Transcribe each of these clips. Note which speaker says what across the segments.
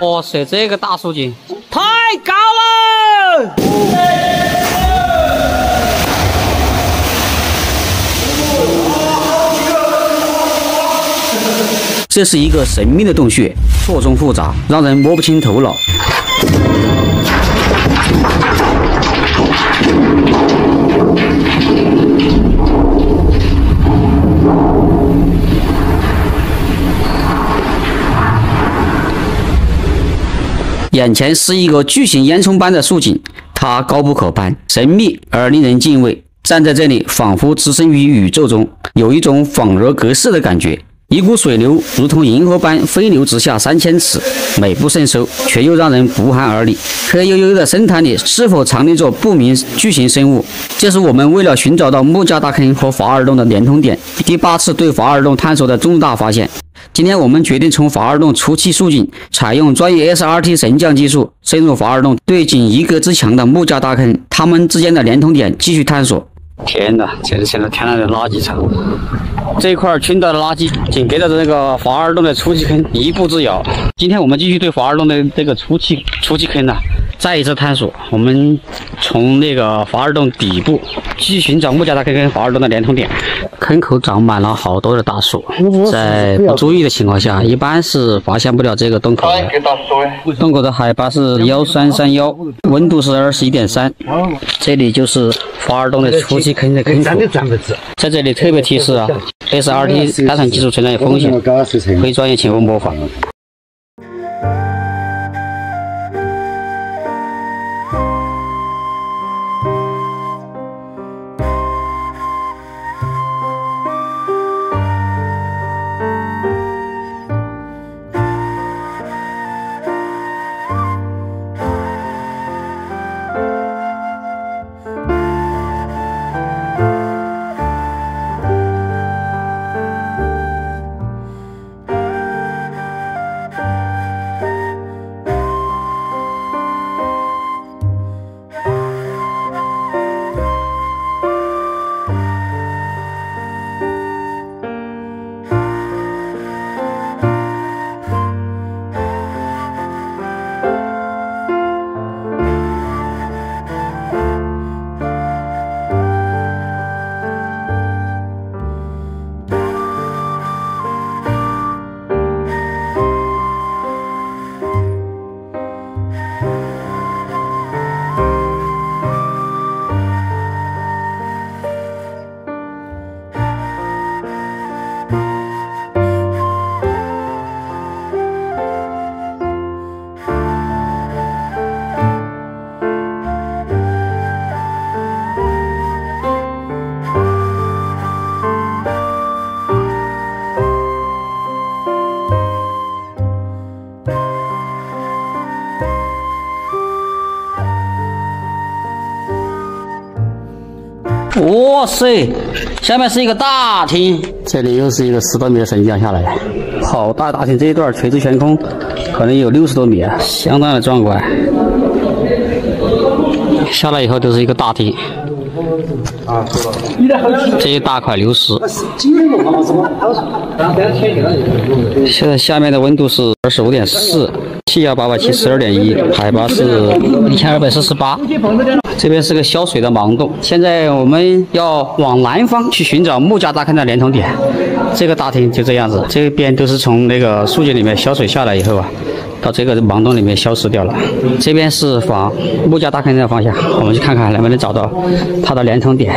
Speaker 1: 哇 塞，这个大竖井太高了！这是一个神秘的洞穴，错综复杂，让人摸不清头脑。眼前是一个巨型烟囱般的竖井，它高不可攀，神秘而令人敬畏。站在这里，仿佛置身于宇宙中，有一种恍若隔世的感觉。一股水流如同银河般飞流直下三千尺，美不胜收，却又让人不寒而栗。黑黝黝的深潭里是否藏匿着不明巨型生物？这是我们为了寻找到木架大坑和法尔洞的连通点，第八次对法尔洞探索的重大发现。今天我们决定从华尔洞出气竖井，采用专业 SRT 神降技术，深入华尔洞，对仅一格之墙的木架大坑，它们之间的连通点继续探索。天哪，这是现在天然的垃圾场。这一块倾倒的垃圾，紧跟着这个华二洞的出气坑一步之遥。今天我们继续对华二洞的这个出气出气坑呢，再一次探索。我们从那个华尔洞底部继续寻找木架大坑跟华尔洞的连通点。坑口长满了好多的大树，在不注意的情况下，一般是发现不了这个洞口的。洞口的海拔是幺三三幺，温度是二十一点三。这里就是华尔洞的初期坑的坑口。在这里特别提示啊。SRT 单船技术存在风险，非专业请勿模仿。哇塞，下面是一个大厅，这里又是一个十多米的升降下来，好大大厅，这一段垂直悬空，可能有六十多米啊，相当的壮观。下来以后就是一个大厅，啊，这一大块流石。现在下面的温度是二十五点四，气压八百七十二点一，海拔是一千二百四十八。这边是个消水的盲洞，现在我们要往南方去寻找木架大坑的连通点。这个大厅就这样子，这边都是从那个树井里面消水下来以后啊，到这个盲洞里面消失掉了。这边是往木架大坑的方向，我们去看看能不能找到它的连通点。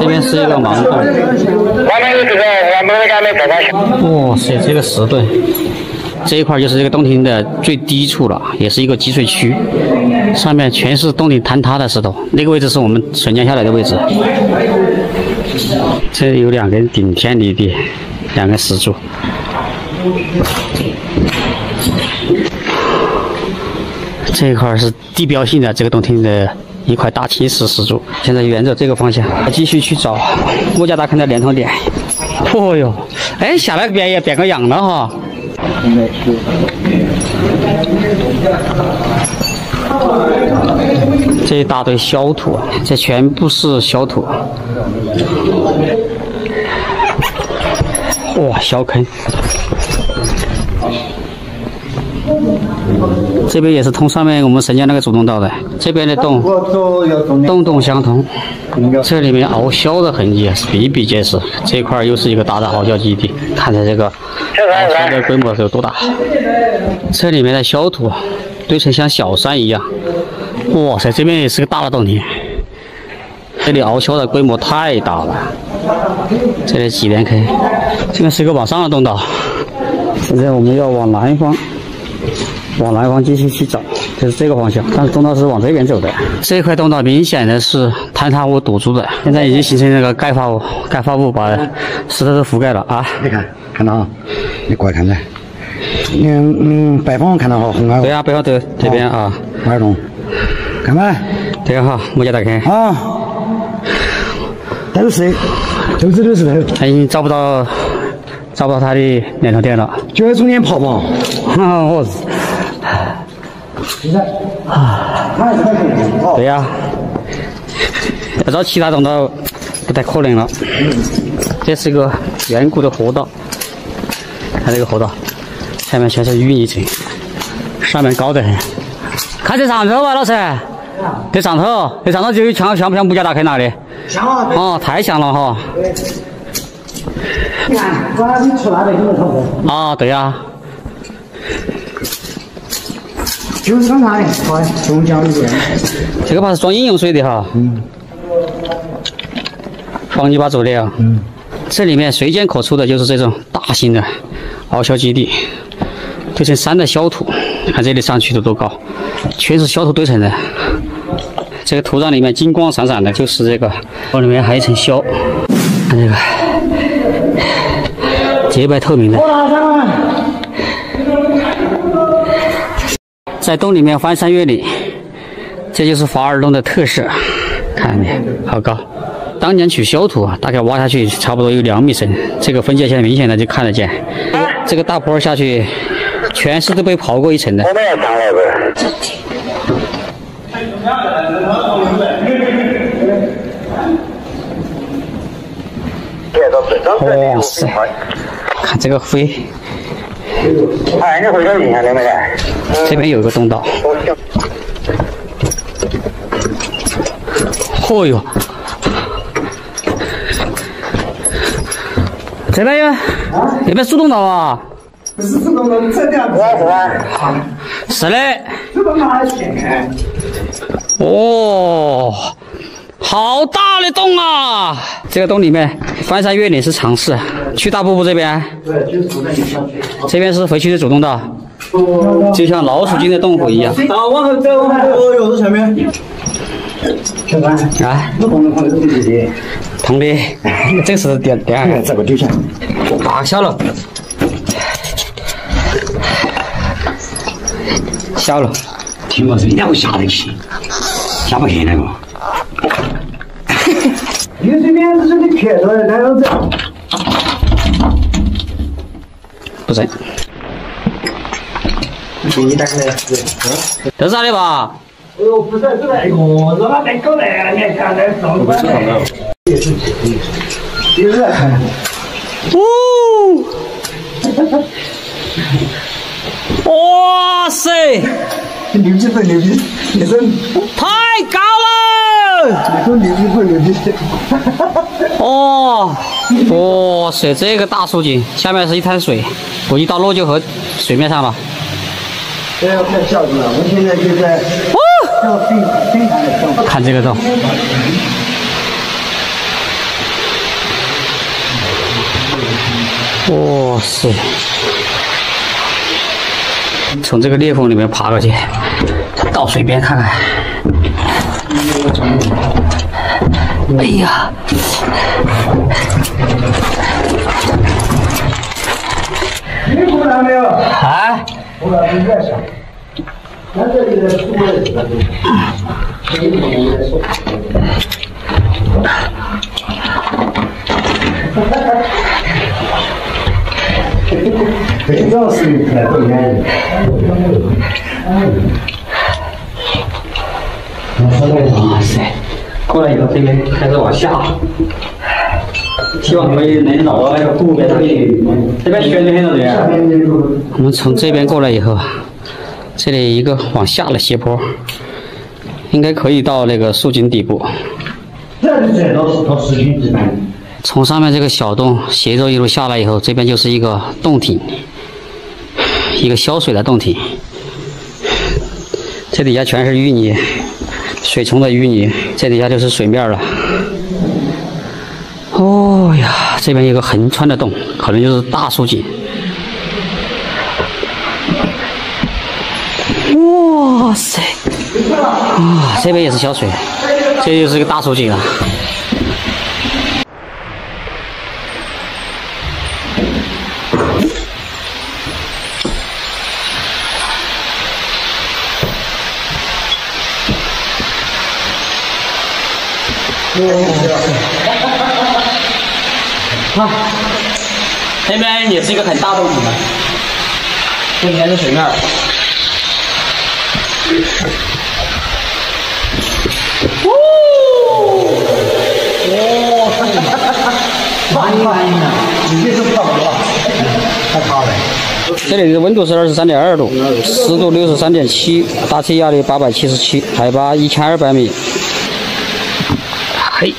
Speaker 1: 这边是一个盲洞。哇塞，这个石盾。这一块就是这个洞庭的最低处了，也是一个积水区，上面全是洞顶坍塌的石头。那个位置是我们沉降下来的位置。这有两根顶天立地，两根石柱。这一块是地标性的这个洞庭的一块大青石石柱。现在沿着这个方向继续去找木家大坑的连通点。哦哟，哎，下来边也变个样了哈。这一大堆小土，这全部是小土。哇，小坑。这边也是通上面我们神家那个主洞道的，这边的洞洞洞相通，这里面熬硝的痕迹是比比皆是。这块又是一个大的熬硝基地，看着这个熬硝的规模是有多大。这里面的硝土堆成像小山一样，哇塞，这边也是个大的洞庭。这里熬硝的规模太大了，这里几连坑，这个是一个往上的洞道。现在我们要往南方。往南方继续去找，就是这个方向。但是洞道是往这边走的，这块洞道明显的是坍塌物堵住的，现在已经形成那个钙化物，钙化物把石头都覆盖了啊！
Speaker 2: 你看，看到啊？你过来看看。嗯嗯，北方看到哈，
Speaker 1: 对啊，北方对这边啊，
Speaker 2: 红矮洞，看没？
Speaker 1: 这个哈，木架大坑
Speaker 2: 啊，都是，都是都是头。
Speaker 1: 他已经找不到，找不到他的连通点了，
Speaker 2: 就在中间跑嘛。
Speaker 1: 啊我。啊，对呀，要找其他洞道不太可能了。这是一个远古的河道，看这个河道，下面全是淤泥层，上面高得很。看这上头吧，老师，这上头，这上头就有像像不像木家大坑那里？
Speaker 2: 像啊！
Speaker 1: 哦，太像了哈。
Speaker 2: 你看，我你出那边就差不多。
Speaker 1: 啊，对呀。
Speaker 2: 就是刚才，好，中江的。
Speaker 1: 这个怕是装饮用水的哈。嗯。防泥巴做的啊。嗯。这里面随见可出的就是这种大型的熬硝基地，堆成山的硝土，看这里上去的多高，全是硝土堆成的。这个土壤里面金光闪闪的，就是这个，这里面还有一层硝，看这个，洁白透明的。在洞里面翻山越岭，这就是法尔洞的特色。看到没？好高！当年取硝土啊，大概挖下去差不多有两米深。这个分界线明显的就看得见。这个大坡下去，全是都被刨过一层的。哇塞！看这个灰。哎，你回头印象没得？这边有一个洞道。嚯哟！这边有，这边树洞道啊？
Speaker 2: 不是树洞道，这边不是
Speaker 1: 的。哦，好大的洞啊！这个洞里面翻山越岭是常事。去大瀑布这边。对，就是这边是回去的主动道。就像老鼠进的洞府一样。
Speaker 2: 啊，往后走，哦哟，这前面。
Speaker 1: 啊，通的，这是点点。
Speaker 2: 这个丢下。
Speaker 1: 大小了。小了。
Speaker 2: 听我这一点会下得去，下不去那个。你这边是你撇出来那样子。
Speaker 1: 不是。
Speaker 2: 你带来
Speaker 1: 这是啥的吧？
Speaker 2: 哎呦，不是，是你看那上班的。也是，也是。
Speaker 1: 呜！哇塞！
Speaker 2: 牛逼不牛逼？你说
Speaker 1: 太高了！
Speaker 2: 你说牛逼不牛逼？
Speaker 1: 哦，哇塞，这个大竖井，下面是一滩水，我一到落就和水面上了。
Speaker 2: 这要看效果了，我现在就在
Speaker 1: 看这个洞。哇塞！从这个裂缝里面爬过去，到水边看看。哎呀！
Speaker 2: 你过来没有？
Speaker 1: 啊？
Speaker 2: 过来没在上。那这里的树叶是最主要是看
Speaker 1: 哇塞！过来以后，这边开始往下。希望可以能找到那个湖边这边，这边悬的很多。我们从这边过来以后，这里一个往下的斜坡，应该可以到那个树井底部。从上面这个小洞斜着一路下来以后，这边就是一个洞庭，一个消水的洞庭。这底下全是淤泥，水冲的淤泥，这底下就是水面了。哦呀，这边有个横穿的洞，可能就是大树井。哇塞！啊，这边也是小水，这就是一个大树井啊。哇！这边也是一个很大的，这应该是水面。哦！哇！满满的，直接就泡了，太怕了。这里的温度是二十三点二度，湿度六十三点七，大气压力八百七十七，海拔一千二百米。嘿，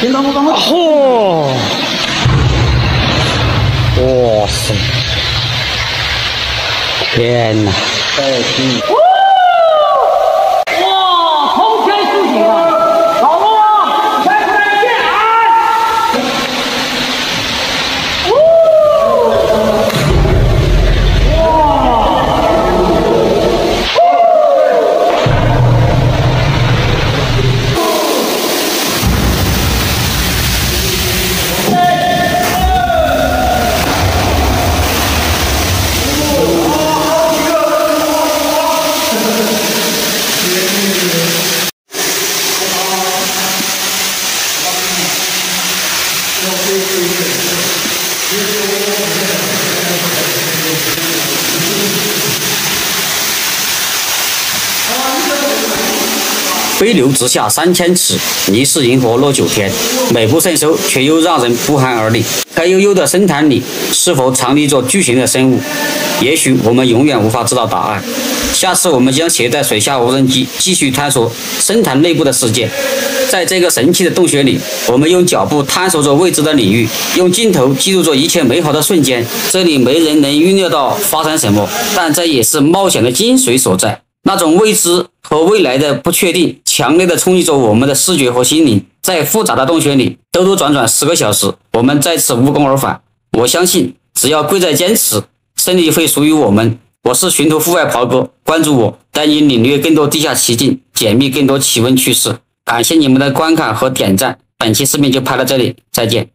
Speaker 1: 这是多？嚯！哇塞！天哪！哎，听。直下三千尺，疑似银河落九天，美不胜收，却又让人不寒而栗。黑黝黝的深潭里，是否藏匿着巨型的生物？也许我们永远无法知道答案。下次我们将携带水下无人机，继续探索深潭内部的世界。在这个神奇的洞穴里，我们用脚步探索着未知的领域，用镜头记录着一切美好的瞬间。这里没人能预料到发生什么，但这也是冒险的精髓所在。那种未知和未来的不确定，强烈的冲击着我们的视觉和心灵。在复杂的洞穴里兜兜转转十个小时，我们再次无功而返。我相信，只要贵在坚持，胜利会属于我们。我是寻途户外袍哥，关注我，带你领略更多地下奇境，解密更多奇闻趣事。感谢你们的观看和点赞，本期视频就拍到这里，再见。